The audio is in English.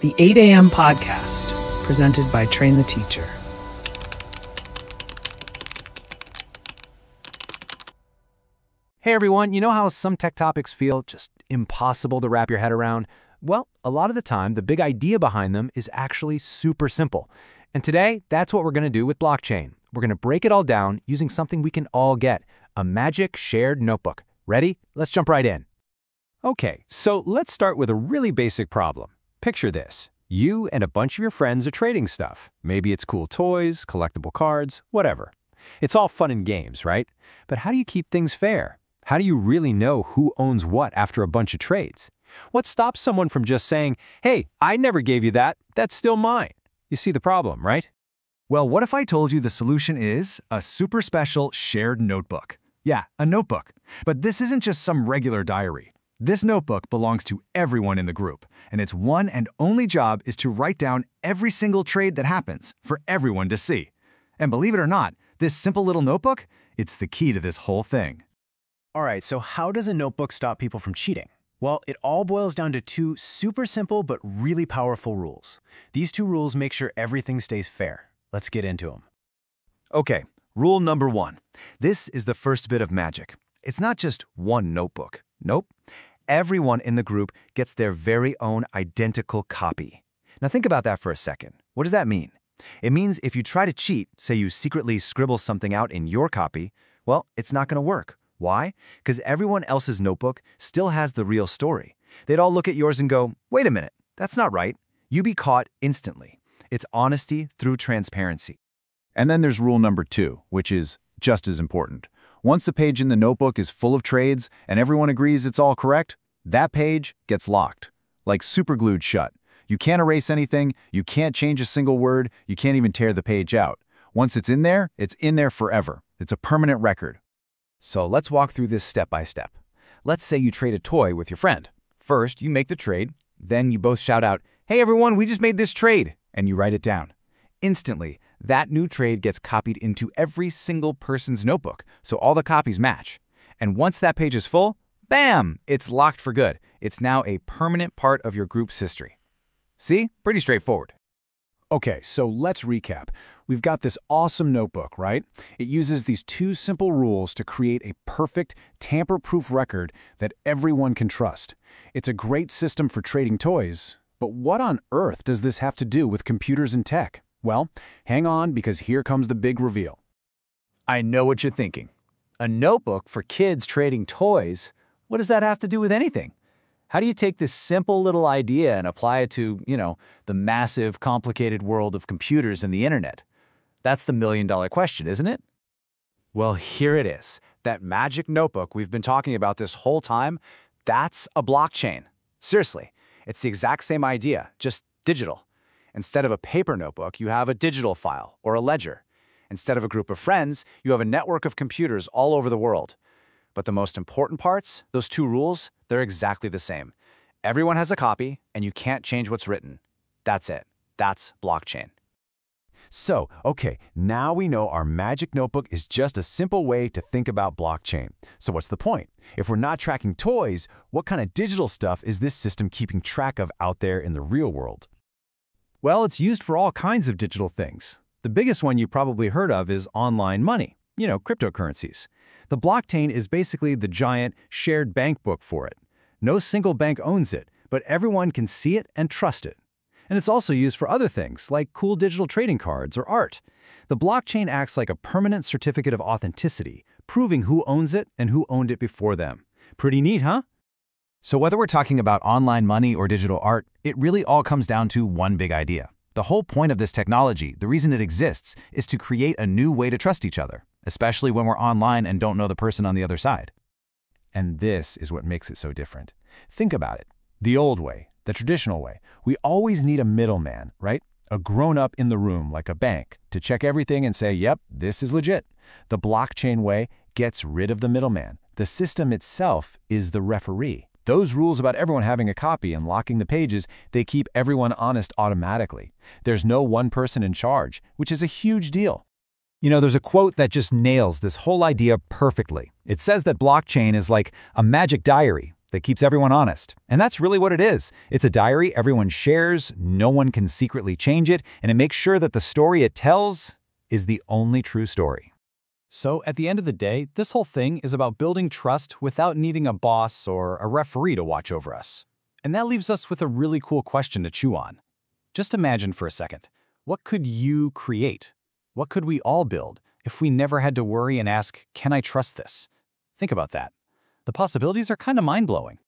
the 8 a.m. podcast, presented by Train the Teacher. Hey everyone, you know how some tech topics feel just impossible to wrap your head around? Well, a lot of the time, the big idea behind them is actually super simple. And today, that's what we're going to do with blockchain. We're going to break it all down using something we can all get, a magic shared notebook. Ready? Let's jump right in. Okay, so let's start with a really basic problem. Picture this. You and a bunch of your friends are trading stuff. Maybe it's cool toys, collectible cards, whatever. It's all fun and games, right? But how do you keep things fair? How do you really know who owns what after a bunch of trades? What stops someone from just saying, hey, I never gave you that, that's still mine? You see the problem, right? Well, what if I told you the solution is a super special shared notebook? Yeah, a notebook. But this isn't just some regular diary. This notebook belongs to everyone in the group, and its one and only job is to write down every single trade that happens for everyone to see. And believe it or not, this simple little notebook, it's the key to this whole thing. All right, so how does a notebook stop people from cheating? Well, it all boils down to two super simple but really powerful rules. These two rules make sure everything stays fair. Let's get into them. Okay, rule number one. This is the first bit of magic. It's not just one notebook. Nope. Everyone in the group gets their very own identical copy. Now think about that for a second. What does that mean? It means if you try to cheat, say you secretly scribble something out in your copy, well, it's not going to work. Why? Because everyone else's notebook still has the real story. They'd all look at yours and go, wait a minute, that's not right. You'd be caught instantly. It's honesty through transparency. And then there's rule number two, which is just as important. Once the page in the notebook is full of trades and everyone agrees it's all correct, that page gets locked, like superglued shut. You can't erase anything, you can't change a single word, you can't even tear the page out. Once it's in there, it's in there forever. It's a permanent record. So let's walk through this step by step. Let's say you trade a toy with your friend. First, you make the trade, then you both shout out, hey everyone, we just made this trade, and you write it down. Instantly, that new trade gets copied into every single person's notebook, so all the copies match. And once that page is full, bam, it's locked for good. It's now a permanent part of your group's history. See? Pretty straightforward. Okay, so let's recap. We've got this awesome notebook, right? It uses these two simple rules to create a perfect, tamper-proof record that everyone can trust. It's a great system for trading toys, but what on earth does this have to do with computers and tech? Well, hang on because here comes the big reveal. I know what you're thinking. A notebook for kids trading toys? What does that have to do with anything? How do you take this simple little idea and apply it to, you know, the massive, complicated world of computers and the internet? That's the million dollar question, isn't it? Well, here it is. That magic notebook we've been talking about this whole time, that's a blockchain. Seriously, it's the exact same idea, just digital. Instead of a paper notebook, you have a digital file or a ledger. Instead of a group of friends, you have a network of computers all over the world. But the most important parts, those two rules, they're exactly the same. Everyone has a copy, and you can't change what's written. That's it. That's blockchain. So, okay, now we know our magic notebook is just a simple way to think about blockchain. So what's the point? If we're not tracking toys, what kind of digital stuff is this system keeping track of out there in the real world? Well, it's used for all kinds of digital things. The biggest one you probably heard of is online money, you know, cryptocurrencies. The blockchain is basically the giant shared bank book for it. No single bank owns it, but everyone can see it and trust it. And it's also used for other things, like cool digital trading cards or art. The blockchain acts like a permanent certificate of authenticity, proving who owns it and who owned it before them. Pretty neat, huh? So whether we're talking about online money or digital art, it really all comes down to one big idea. The whole point of this technology, the reason it exists, is to create a new way to trust each other especially when we're online and don't know the person on the other side. And this is what makes it so different. Think about it. The old way, the traditional way, we always need a middleman, right? A grown-up in the room, like a bank, to check everything and say, yep, this is legit. The blockchain way gets rid of the middleman. The system itself is the referee. Those rules about everyone having a copy and locking the pages, they keep everyone honest automatically. There's no one person in charge, which is a huge deal. You know, there's a quote that just nails this whole idea perfectly. It says that blockchain is like a magic diary. that keeps everyone honest. And that's really what it is. It's a diary everyone shares, no one can secretly change it, and it makes sure that the story it tells is the only true story. So, at the end of the day, this whole thing is about building trust without needing a boss or a referee to watch over us. And that leaves us with a really cool question to chew on. Just imagine for a second, what could you create? What could we all build if we never had to worry and ask, can I trust this? Think about that. The possibilities are kind of mind-blowing.